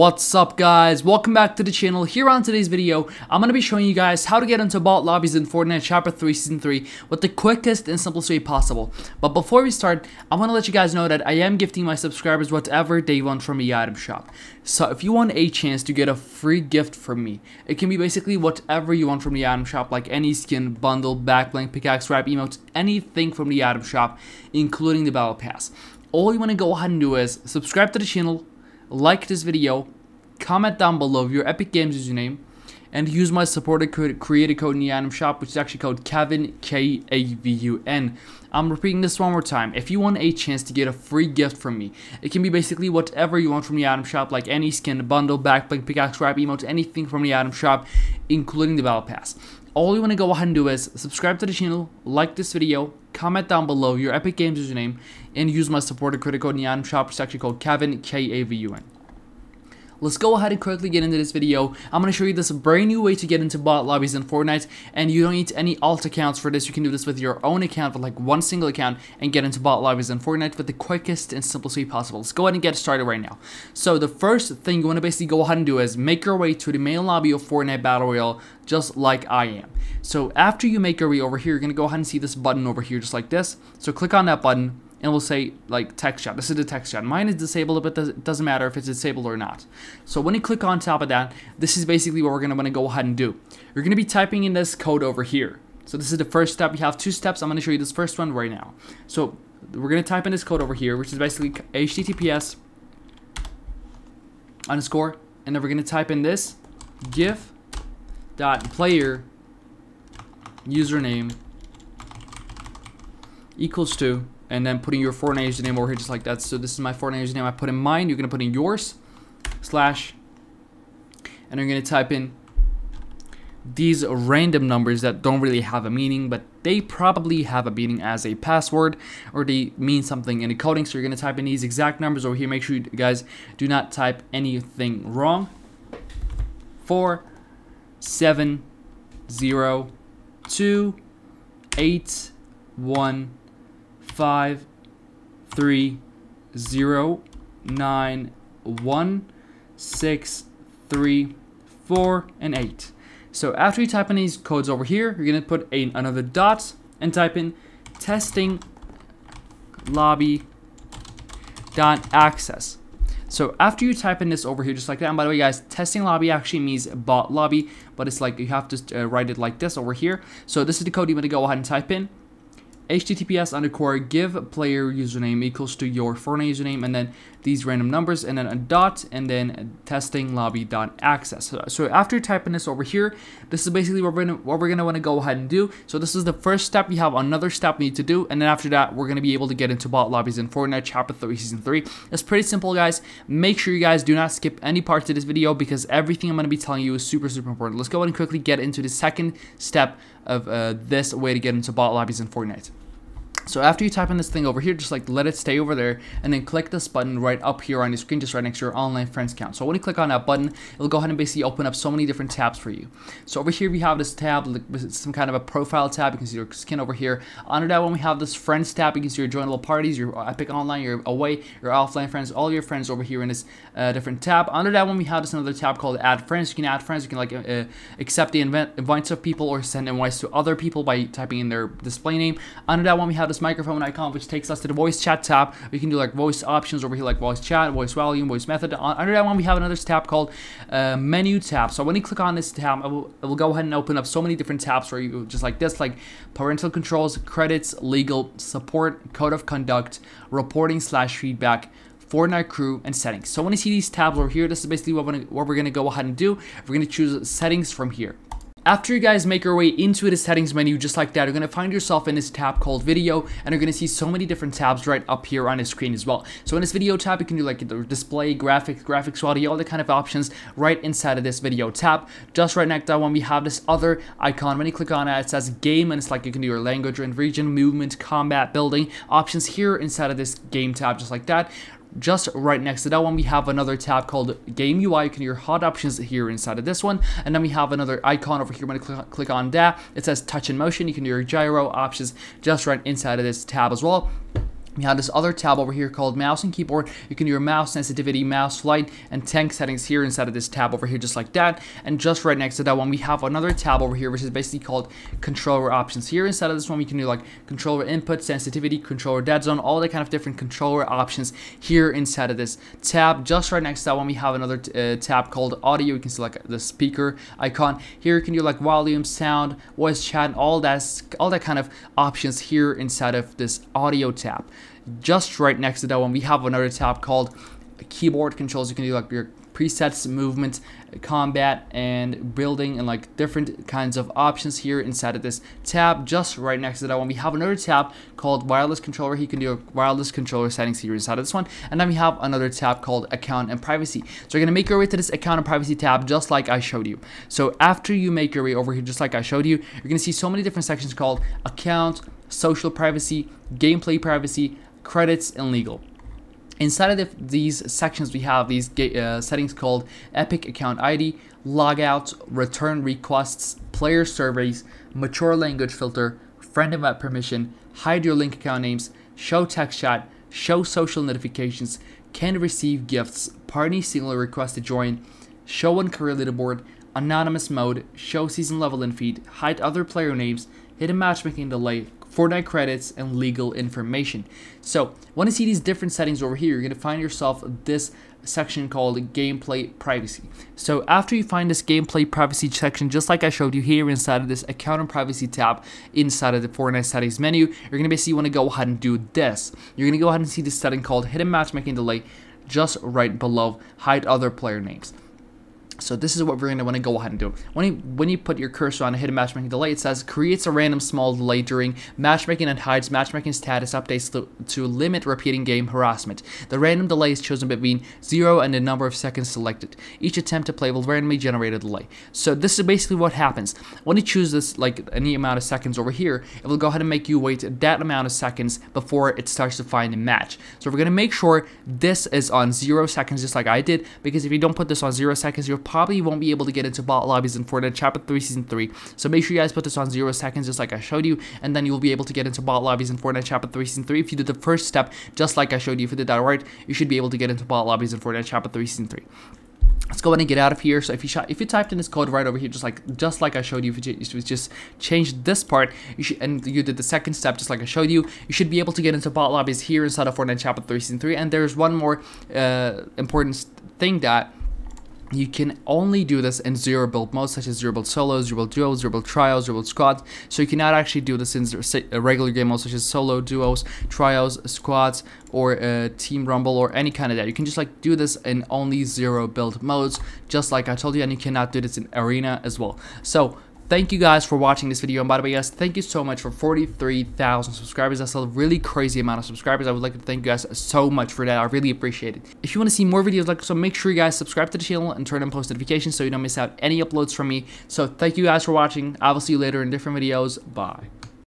What's up guys, welcome back to the channel. Here on today's video, I'm going to be showing you guys how to get into bot lobbies in Fortnite Chapter 3 Season 3 with the quickest and simplest way possible. But before we start, I want to let you guys know that I am gifting my subscribers whatever they want from the item shop. So if you want a chance to get a free gift from me, it can be basically whatever you want from the item shop like any skin, bundle, backbling, pickaxe, wrap, emotes, anything from the item shop including the battle pass. All you want to go ahead and do is subscribe to the channel, like this video, comment down below your Epic Games username, and use my supported code, creator code in the item shop, which is actually called Kavun, K-A-V-U-N. I'm repeating this one more time. If you want a chance to get a free gift from me, it can be basically whatever you want from the item shop, like any skin, bundle, backbling, pickaxe, wrap, emotes, anything from the item shop, including the Battle Pass. All you want to go ahead and do is subscribe to the channel, like this video, comment down below your Epic Games username, and use my supported credit code in the item shop, is actually called Kavun, K-A-V-U-N. Let's go ahead and quickly get into this video. I'm going to show you this brand new way to get into bot lobbies in Fortnite, and you don't need any alt accounts for this. You can do this with your own account, with like one single account, and get into bot lobbies in Fortnite with the quickest and simplest way possible. Let's go ahead and get started right now. So the first thing you want to basically go ahead and do is make your way to the main lobby of Fortnite Battle Royale, just like I am. So after you make your way over here, you're going to go ahead and see this button over here, just like this. So click on that button and we'll say like text chat. This is the text chat. Mine is disabled, but it doesn't matter if it's disabled or not. So when you click on top of that, this is basically what we're gonna wanna go ahead and do. You're gonna be typing in this code over here. So this is the first step. You have two steps. I'm gonna show you this first one right now. So we're gonna type in this code over here, which is basically HTTPS underscore, and then we're gonna type in this gif dot player username equals to and then putting your Fortnite username over here just like that. So this is my Fortnite username. I put in mine. You're to put in yours slash and you're going to type in these random numbers that don't really have a meaning, but they probably have a meaning as a password or they mean something in the coding. So you're going to type in these exact numbers over here. Make sure you guys do not type anything wrong. Four, seven, zero, two, eight, one, five, three, zero, nine, one, six, three, four, and eight. So after you type in these codes over here, you're gonna put a, another dot and type in testing lobby dot access. So after you type in this over here, just like that, and by the way, guys, testing lobby actually means bot lobby, but it's like you have to uh, write it like this over here. So this is the code you want to go ahead and type in https underscore give player username equals to your Fortnite username and then these random numbers and then a dot and then testing lobby dot access. So, so after typing this over here, this is basically what we're gonna what we're gonna want to go ahead and do. So this is the first step. We have another step we need to do, and then after that, we're gonna be able to get into bot lobbies in Fortnite Chapter 3 Season 3. It's pretty simple, guys. Make sure you guys do not skip any parts of this video because everything I'm gonna be telling you is super super important. Let's go ahead and quickly get into the second step of uh, this way to get into bot lobbies in Fortnite. So after you type in this thing over here, just like let it stay over there and then click this button right up here on your screen, just right next to your online friends count. So when you click on that button, it'll go ahead and basically open up so many different tabs for you. So over here we have this tab, some kind of a profile tab. You can see your skin over here. Under that one, we have this friends tab. You can see your joinable parties, your epic online, your away, your offline friends, all your friends over here in this uh, different tab. Under that one, we have this another tab called add friends. You can add friends. You can like uh, accept the invites of people or send invites to other people by typing in their display name. Under that one, we have this microphone icon, which takes us to the voice chat tab. We can do like voice options over here, like voice chat, voice volume, voice method. Under that one, we have another tab called uh, menu tab. So when you click on this tab, it will, it will go ahead and open up so many different tabs for you, just like this, like parental controls, credits, legal, support, code of conduct, reporting slash feedback, Fortnite crew, and settings. So when you see these tabs over here, this is basically what we're, gonna, what we're gonna go ahead and do. We're gonna choose settings from here. After you guys make your way into the settings menu just like that, you're going to find yourself in this tab called video and you're going to see so many different tabs right up here on the screen as well. So in this video tab, you can do like the display, graphics, graphics quality, all the kind of options right inside of this video tab. Just right next to that one, we have this other icon. When you click on it, it says game and it's like you can do your language and region, movement, combat, building options here inside of this game tab just like that just right next to that one we have another tab called game UI you can your HUD options here inside of this one. And then we have another icon over here. When click, click on that it says touch and motion. You can do your gyro options just right inside of this tab as well we have this other tab over here called mouse and keyboard. You can do your mouse sensitivity, mouse light, and tank settings here inside of this tab over here, just like that. And just right next to that one, we have another tab over here, which is basically called controller options. Here inside of this one, we can do like controller input, sensitivity, controller dead zone, all the kind of different controller options here inside of this tab. Just right next to that one, we have another uh, tab called audio. You can see like the speaker icon. Here you can do like volume, sound, voice chat, all that, all that kind of options here inside of this audio tab just right next to that one, we have another tab called keyboard controls. You can do like your presets, movement, combat, and building, and like different kinds of options here inside of this tab. Just right next to that one, we have another tab called wireless controller. You can do a wireless controller settings here inside of this one. And then we have another tab called account and privacy. So you're gonna make your way to this account and privacy tab just like I showed you. So after you make your way over here, just like I showed you, you're gonna see so many different sections called account, social privacy, gameplay privacy, credits, and legal. Inside of the, these sections, we have these uh, settings called Epic Account ID, Logout, Return Requests, Player Surveys, Mature Language Filter, Friend and Web Permission, Hide Your Link Account Names, Show Text Chat, Show Social Notifications, Can Receive Gifts, Party Single Request to Join, Show on Career Leaderboard, Anonymous Mode, Show Season Level and Feed, Hide Other Player Names, Hidden Matchmaking Delay, Fortnite credits, and legal information. So, when you see these different settings over here, you're going to find yourself this section called gameplay privacy. So after you find this gameplay privacy section, just like I showed you here inside of this account and privacy tab inside of the Fortnite settings menu, you're going to basically want to go ahead and do this. You're going to go ahead and see this setting called hidden matchmaking delay just right below hide other player names. So this is what we're going to want to go ahead and do. When you, when you put your cursor on a hidden matchmaking delay, it says creates a random small delay during matchmaking and hides matchmaking status updates to, to limit repeating game harassment. The random delay is chosen between 0 and the number of seconds selected. Each attempt to play will randomly generate a delay. So this is basically what happens. When you choose this, like any amount of seconds over here, it will go ahead and make you wait that amount of seconds before it starts to find a match. So we're going to make sure this is on 0 seconds just like I did, because if you don't put this on 0 seconds, you'll probably won't be able to get into bot lobbies in Fortnite Chapter 3 Season 3. So make sure you guys put this on 0 seconds just like I showed you, and then you'll be able to get into bot lobbies in Fortnite Chapter 3 Season 3. If you did the first step just like I showed you, if you did that right, you should be able to get into bot lobbies in Fortnite Chapter 3 Season 3 let's go ahead and get out of here so if you if you typed in this code right over here just like just like i showed you if you just change this part you should and you did the second step just like i showed you you should be able to get into bot lobbies here inside of fortnite chapter 3 season 3 and there's one more uh, important thing that you can only do this in zero build modes such as zero build solos, zero build duos, zero build trios, zero build squads. So you cannot actually do this in regular game modes such as solo, duos, trios, squads, or uh, team rumble or any kind of that. You can just like do this in only zero build modes, just like I told you, and you cannot do this in arena as well. So Thank you guys for watching this video. And by the way, guys, thank you so much for 43,000 subscribers. That's a really crazy amount of subscribers. I would like to thank you guys so much for that. I really appreciate it. If you want to see more videos like so, make sure you guys subscribe to the channel and turn on post notifications so you don't miss out any uploads from me. So thank you guys for watching. I will see you later in different videos. Bye.